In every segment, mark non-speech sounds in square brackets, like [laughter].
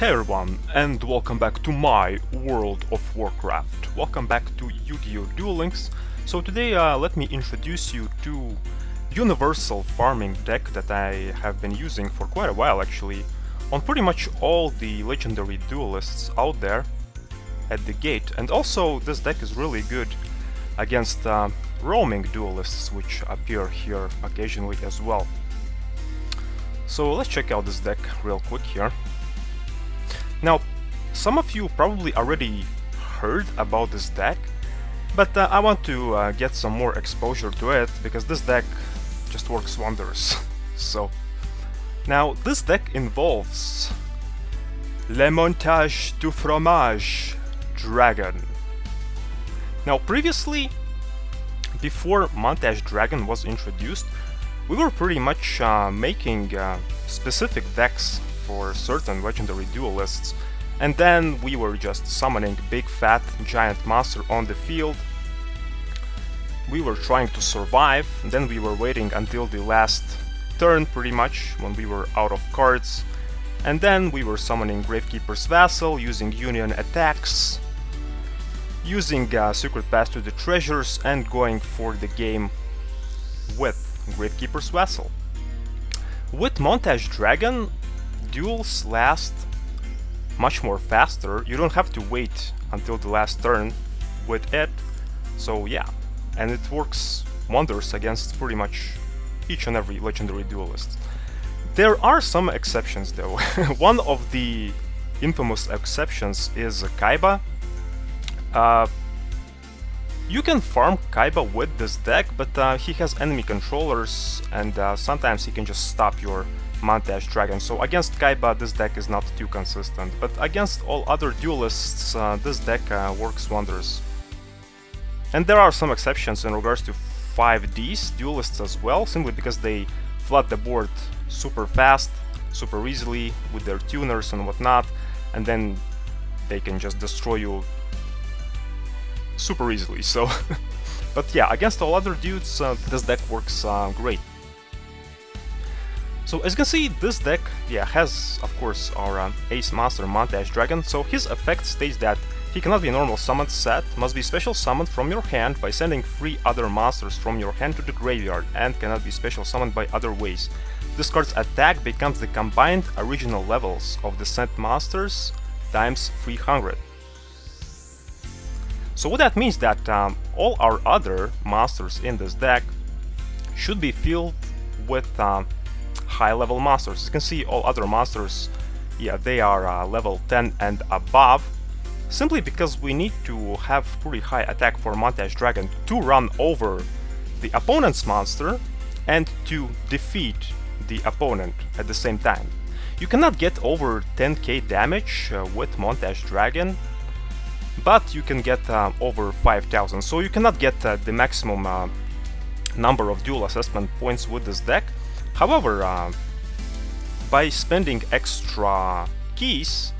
Hey everyone, and welcome back to my World of Warcraft. Welcome back to Yu-Gi-Oh! Duel Links. So today uh, let me introduce you to universal farming deck that I have been using for quite a while actually on pretty much all the legendary duelists out there at the gate. And also this deck is really good against uh, roaming duelists which appear here occasionally as well. So let's check out this deck real quick here. Now, some of you probably already heard about this deck, but uh, I want to uh, get some more exposure to it because this deck just works wonders. [laughs] so, now this deck involves Le Montage du Fromage Dragon. Now, previously, before Montage Dragon was introduced, we were pretty much uh, making uh, specific decks for certain legendary duelists, and then we were just summoning big fat giant monster on the field. We were trying to survive, then we were waiting until the last turn pretty much, when we were out of cards, and then we were summoning Gravekeeper's Vassal, using Union attacks, using uh, Secret Path to the Treasures, and going for the game with Gravekeeper's Vassal. With Montage Dragon, duels last much more faster. You don't have to wait until the last turn with it. So yeah, and it works wonders against pretty much each and every legendary duelist. There are some exceptions though. [laughs] One of the infamous exceptions is Kaiba. Uh, you can farm Kaiba with this deck, but uh, he has enemy controllers and uh, sometimes he can just stop your Montage Dragon. So against Kaiba this deck is not too consistent, but against all other duelists uh, this deck uh, works wonders. And there are some exceptions in regards to 5Ds duelists as well, simply because they flood the board super fast, super easily with their tuners and whatnot, and then they can just destroy you super easily, so... [laughs] but yeah, against all other dudes, uh, this deck works uh, great. So as you can see, this deck yeah, has, of course, our uh, Ace Master Montage Dragon, so his effect states that he cannot be normal summoned set, must be special summoned from your hand by sending three other monsters from your hand to the graveyard, and cannot be special summoned by other ways. This card's attack becomes the combined original levels of the sent monsters times 300. So what that means that um, all our other monsters in this deck should be filled with uh, high level monsters. You can see all other monsters, yeah, they are uh, level 10 and above, simply because we need to have pretty high attack for Montage Dragon to run over the opponent's monster and to defeat the opponent at the same time. You cannot get over 10k damage uh, with Montage Dragon, but you can get uh, over 5000, so you cannot get uh, the maximum uh, number of duel assessment points with this deck, However, uh, by spending extra keys,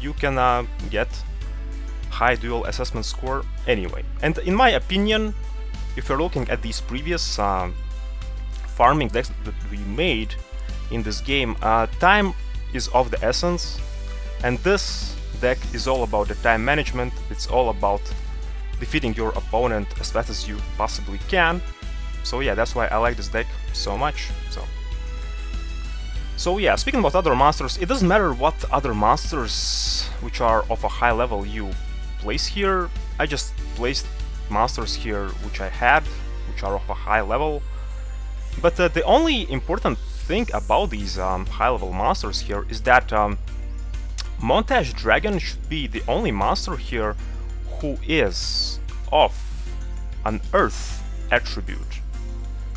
you can uh, get high duel assessment score anyway. And in my opinion, if you're looking at these previous uh, farming decks that we made in this game, uh, time is of the essence, and this deck is all about the time management, it's all about defeating your opponent as fast as you possibly can, so yeah, that's why I like this deck so much. So, so yeah, speaking about other monsters, it doesn't matter what other monsters which are of a high level you place here. I just placed monsters here which I had, which are of a high level. But uh, the only important thing about these um, high level monsters here is that um, Montage Dragon should be the only monster here who is of an Earth attribute.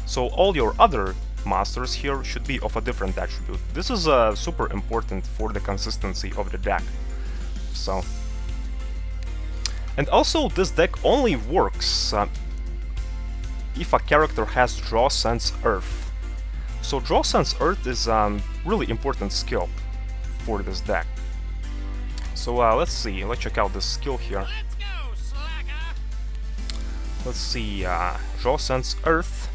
So all your other masters here should be of a different attribute. This is uh, super important for the consistency of the deck. So, and also this deck only works uh, if a character has Draw Sense Earth. So Draw Sense Earth is a um, really important skill for this deck. So uh, let's see, let's check out this skill here. Let's, go, let's see, uh, Draw Sense Earth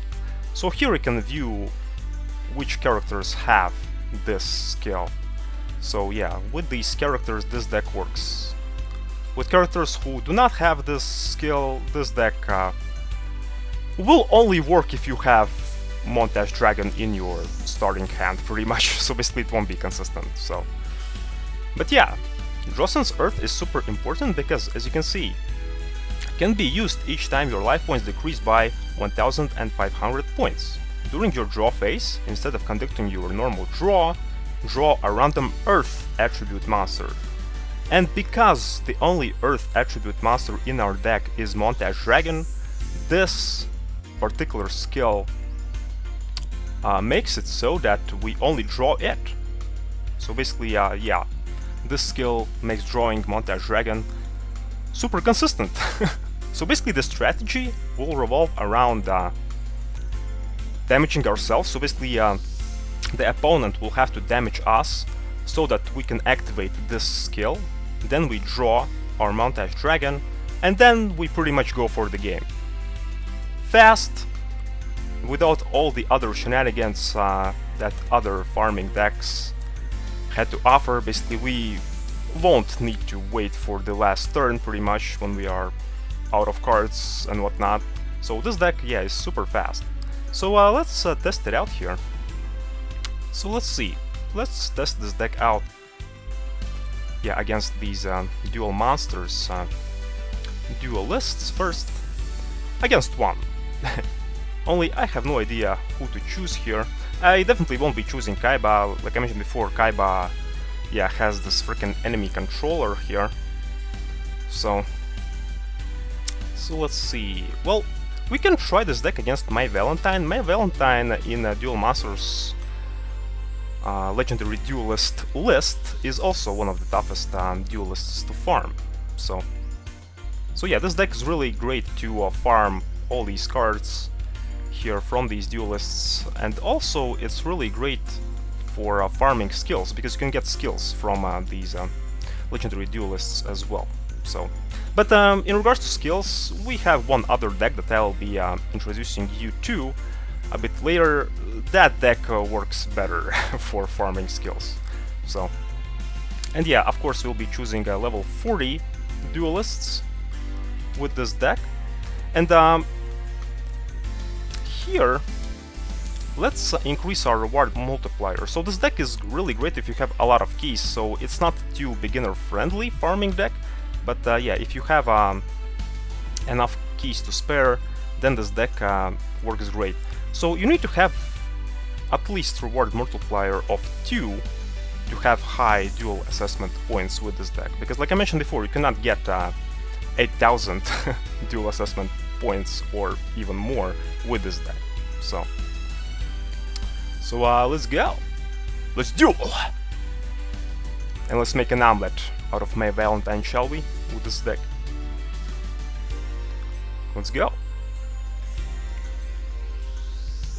so here you can view which characters have this skill. So yeah, with these characters this deck works. With characters who do not have this skill, this deck uh, will only work if you have Montage Dragon in your starting hand, pretty much, [laughs] so basically it won't be consistent, so... But yeah, Draw Sense Earth is super important because, as you can see, can be used each time your life points decrease by 1500 points. During your draw phase, instead of conducting your normal draw, draw a random Earth attribute monster. And because the only Earth attribute monster in our deck is Montage Dragon, this particular skill uh, makes it so that we only draw it. So basically, uh, yeah, this skill makes drawing Montage Dragon super consistent. [laughs] so basically the strategy will revolve around uh, damaging ourselves, so basically uh, the opponent will have to damage us so that we can activate this skill, then we draw our Montage Dragon, and then we pretty much go for the game. Fast, without all the other shenanigans uh, that other farming decks had to offer, basically we won't need to wait for the last turn pretty much when we are out of cards and whatnot. So this deck, yeah, is super fast. So uh, let's uh, test it out here. So let's see. Let's test this deck out. Yeah, against these uh, Duel Monsters. Uh, duelists first. Against one. [laughs] Only I have no idea who to choose here. I definitely won't be choosing Kaiba. Like I mentioned before, Kaiba yeah, has this freaking enemy controller here. So... So let's see... Well, we can try this deck against Mai Valentine. Mai Valentine in a Duel Monsters uh, Legendary Duelist list is also one of the toughest um, duelists to farm. So, so yeah, this deck is really great to uh, farm all these cards here from these duelists, and also it's really great for uh, farming skills, because you can get skills from uh, these uh, legendary duelists as well. So, But um, in regards to skills, we have one other deck that I'll be uh, introducing you to a bit later. That deck uh, works better [laughs] for farming skills. So, And yeah, of course we'll be choosing uh, level 40 duelists with this deck. And um, here Let's increase our reward multiplier. So this deck is really great if you have a lot of keys, so it's not too beginner-friendly farming deck, but uh, yeah, if you have um, enough keys to spare, then this deck uh, works great. So you need to have at least reward multiplier of 2 to have high duel assessment points with this deck, because like I mentioned before, you cannot get uh, 8000 [laughs] dual assessment points or even more with this deck. So so uh, let's go. Let's duel! And let's make an omelette out of Mai Valentine, shall we? With this deck. Let's go.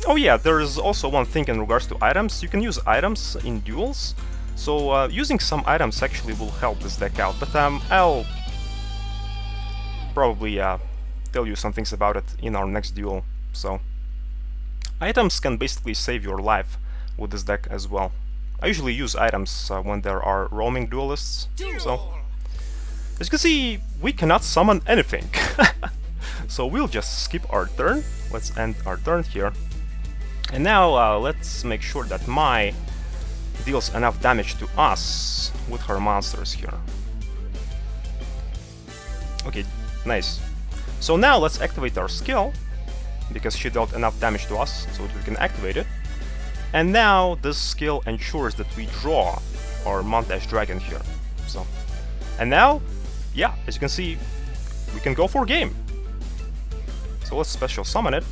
Oh yeah, there is also one thing in regards to items. You can use items in duels. So uh, using some items actually will help this deck out. But um, I'll probably uh, tell you some things about it in our next duel. So Items can basically save your life with this deck as well. I usually use items uh, when there are roaming duelists, so... As you can see, we cannot summon anything. [laughs] so we'll just skip our turn. Let's end our turn here. And now uh, let's make sure that Mai deals enough damage to us with her monsters here. Okay, nice. So now let's activate our skill because she dealt enough damage to us so we can activate it. And now this skill ensures that we draw our Montage Dragon here. So, And now, yeah, as you can see, we can go for a game. So let's special summon it.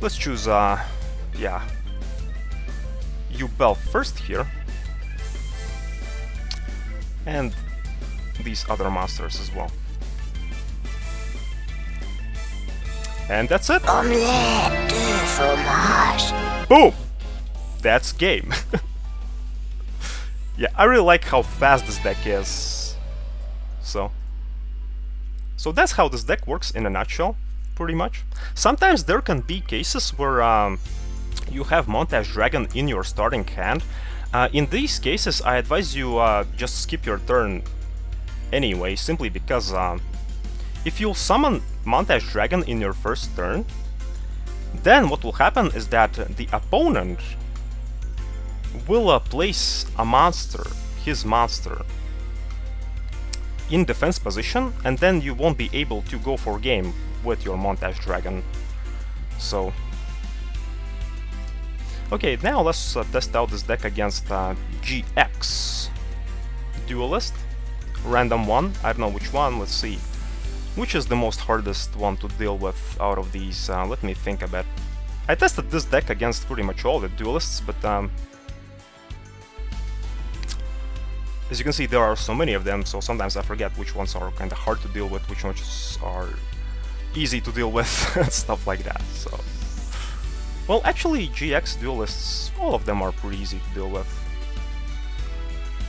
Let's choose, uh, yeah, Yubel first here. And these other monsters as well. And that's it. Omelette de fromage. Boom! That's game. [laughs] yeah, I really like how fast this deck is. So. So that's how this deck works in a nutshell, pretty much. Sometimes there can be cases where um, you have Montage Dragon in your starting hand, Uh, in these cases, I advise you uh, just skip your turn anyway, simply because uh, if you summon Montage Dragon in your first turn, then what will happen is that the opponent will uh, place a monster, his monster, in defense position, and then you won't be able to go for game with your Montage Dragon. So... Okay, now let's uh, test out this deck against uh, GX. Duelist, random one, I don't know which one, let's see. Which is the most hardest one to deal with out of these? Uh, let me think a bit. I tested this deck against pretty much all the duelists, but um, as you can see there are so many of them, so sometimes I forget which ones are kinda hard to deal with, which ones are easy to deal with, [laughs] stuff like that, so... Well, actually, GX duelists, all of them are pretty easy to deal with.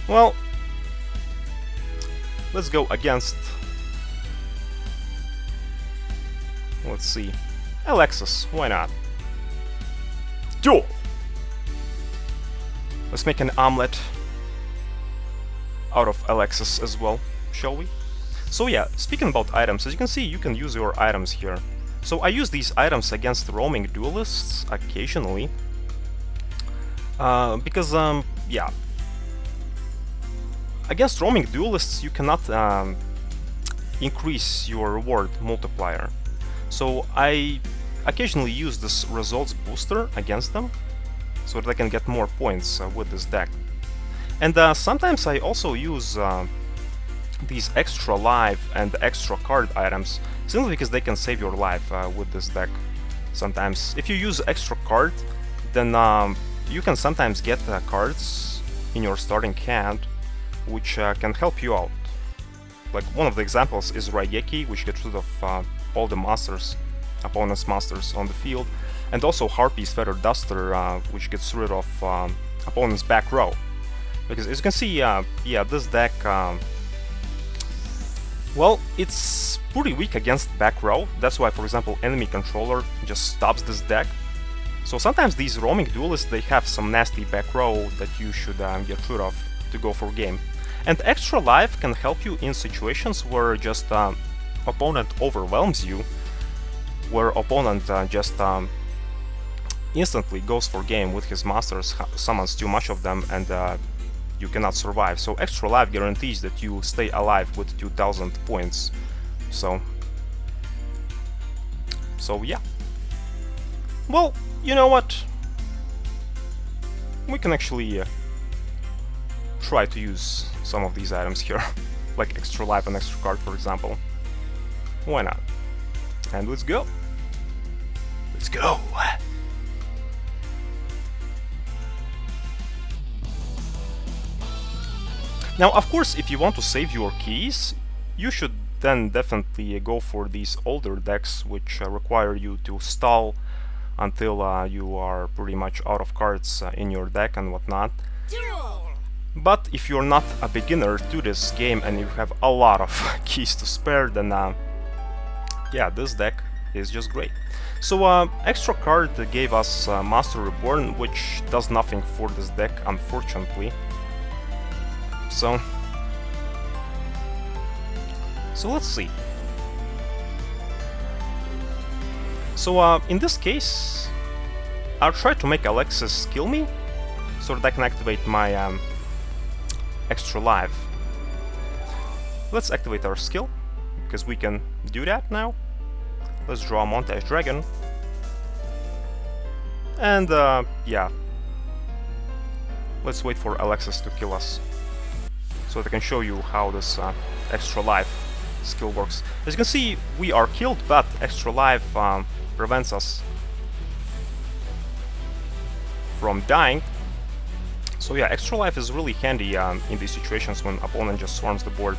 Well, let's go against... Let's see. Alexis, why not? Duel! Let's make an omelette out of Alexis as well, shall we? So yeah, speaking about items, as you can see, you can use your items here. So I use these items against roaming duelists occasionally, uh, because, um, yeah, against roaming duelists you cannot um, increase your reward multiplier. So I occasionally use this results booster against them, so that I can get more points uh, with this deck. And uh, sometimes I also use uh, these extra life and extra card items simply because they can save your life uh, with this deck. Sometimes, if you use extra card, then um, you can sometimes get uh, cards in your starting hand which uh, can help you out. Like one of the examples is Raigeki, which gets rid of uh, all the monsters, opponent's monsters on the field, and also Harpy's Feather Duster, which gets rid of um, opponent's back row. Because as you can see, uh, yeah, this deck, um, well, it's pretty weak against back row. That's why, for example, enemy controller just stops this deck. So sometimes these roaming duelists, they have some nasty back row that you should um, get rid of to go for game. And extra life can help you in situations where just uh, opponent overwhelms you, where opponent uh, just um, instantly goes for game with his masters, summons too much of them, and uh, you cannot survive. So extra life guarantees that you stay alive with 2000 points. So, so yeah. Well, you know what? We can actually uh, try to use some of these items here, [laughs] like extra life and extra card, for example. Why not? And let's go. Let's go. Now, of course, if you want to save your keys, you should then definitely go for these older decks, which uh, require you to stall until uh, you are pretty much out of cards uh, in your deck and whatnot. But if you're not a beginner to this game and you have a lot of [laughs] keys to spare, then uh, yeah, this deck is just great. So uh, extra card gave us uh, Monster Reborn, which does nothing for this deck, unfortunately. So, so let's see. So uh, in this case, I'll try to make Alexis kill me, so that I can activate my um, extra life. Let's activate our skill, because we can do that now. Let's draw a Montage Dragon. And uh, yeah, let's wait for Alexis to kill us so that I can show you how this uh, extra life skill works. As you can see, we are killed, but extra life um, prevents us from dying. So yeah, extra life is really handy um, in these situations when opponent just swarms the board.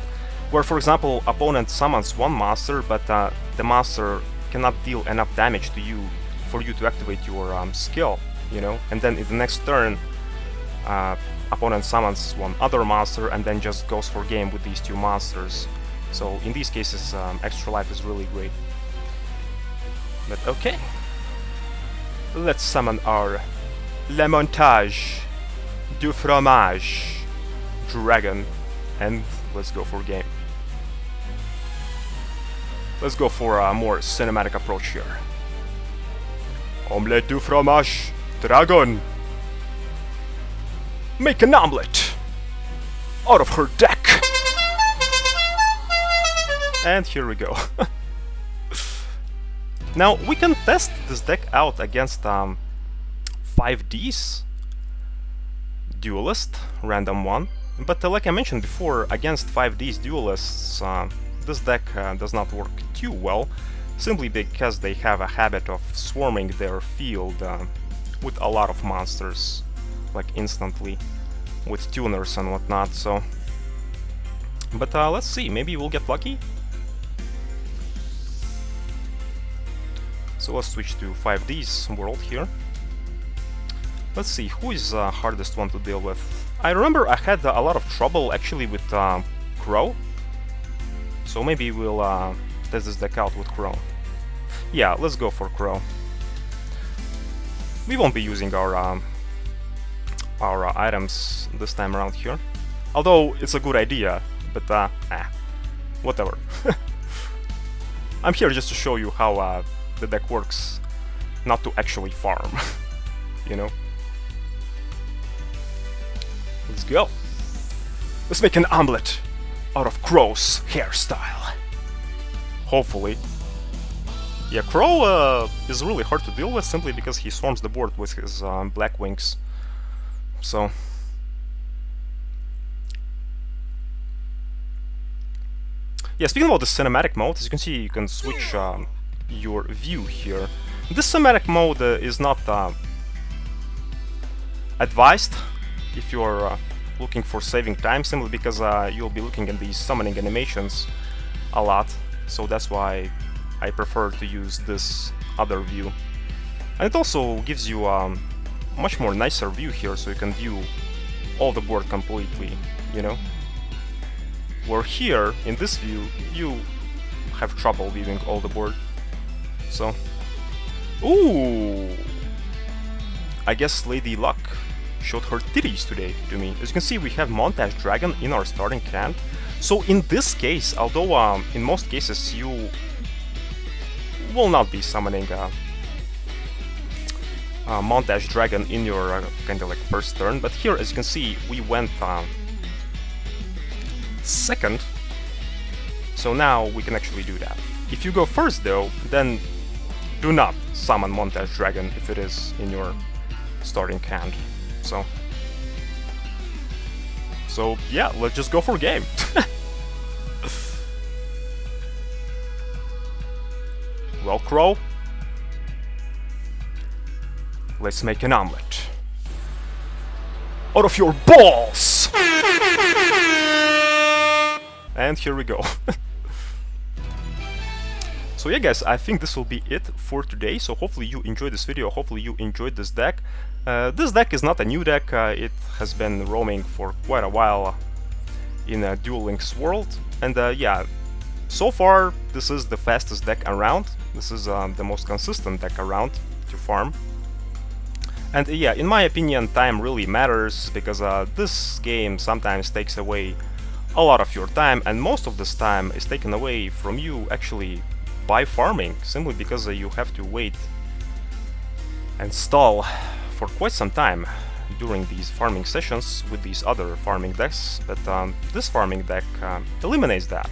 Where, for example, opponent summons one monster, but uh, the monster cannot deal enough damage to you for you to activate your um, skill, you know? And then in the next turn, uh, opponent summons one other monster and then just goes for game with these two monsters. So in these cases, um, extra life is really great. But okay. Let's summon our Le Montage du fromage, dragon, and let's go for game. Let's go for a more cinematic approach here. Omelette du fromage, dragon. Make an omelette out of her deck. And here we go. [laughs] now we can test this deck out against um, 5Ds, Duelist, random one. But uh, like I mentioned before, against 5Ds Duelists, uh, this deck uh, does not work too well, simply because they have a habit of swarming their field uh, with a lot of monsters, like instantly, with tuners and whatnot, so... But uh, let's see, maybe we'll get lucky? So let's switch to 5D's world here. Let's see, who is the uh, hardest one to deal with? I remember I had uh, a lot of trouble actually with uh, Crow. So maybe we'll uh, test this deck out with Crow. Yeah, let's go for Crow. We won't be using our um, our uh, items this time around here. Although it's a good idea, but uh, eh, whatever. [laughs] I'm here just to show you how uh, the deck works, not to actually farm, [laughs] you know? Let's go. Let's make an omelet out of Crow's hairstyle. Hopefully. Yeah, Crow uh, is really hard to deal with simply because he swarms the board with his um, Blackwings. So... Yeah, speaking about the cinematic mode, as you can see, you can switch um, your view here. This cinematic mode uh, is not uh, advised if you're uh, looking for saving time, simply because uh, you'll be looking at these summoning animations a lot, so that's why I prefer to use this other view. And it also gives you um, much more nicer view here, so you can view all the board completely, you know? Where here, in this view, you have trouble viewing all the board. So... Ooh! I guess Lady Luck showed her titties today to me. As you can see, we have Montage Dragon in our starting camp. So in this case, although um, in most cases you will not be summoning a, a Montage Dragon in your uh, kind of like first turn, but here, as you can see, we went um, second, so now we can actually do that. If you go first though, then do not summon Montage Dragon if it is in your starting hand. So, so yeah, let's just go for a game. [laughs] well, Crow, let's make an omelet out of your balls. and here we go. [laughs] So yeah guys, I think this will be it for today, so hopefully you enjoyed this video, hopefully you enjoyed this deck. Uh, this deck is not a new deck, uh, it has been roaming for quite a while in a Duel Links world, and uh, yeah, so far this is the fastest deck around, this is uh, the most consistent deck around to farm. And yeah, in my opinion, time really matters, because uh, this game sometimes takes away a lot of your time, and most of this time is taken away from you actually by farming, simply because uh, you have to wait and stall for quite some time during these farming sessions with these other farming decks, but um, this farming deck um, eliminates that,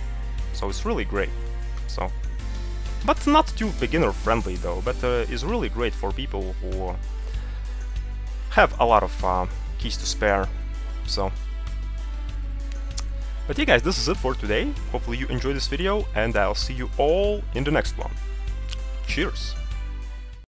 so it's really great. So, But not too beginner friendly though, but uh, is really great for people who have a lot of uh, keys to spare, so but yeah guys, this is it for today. Hopefully you enjoyed this video and I'll see you all in the next one. Cheers!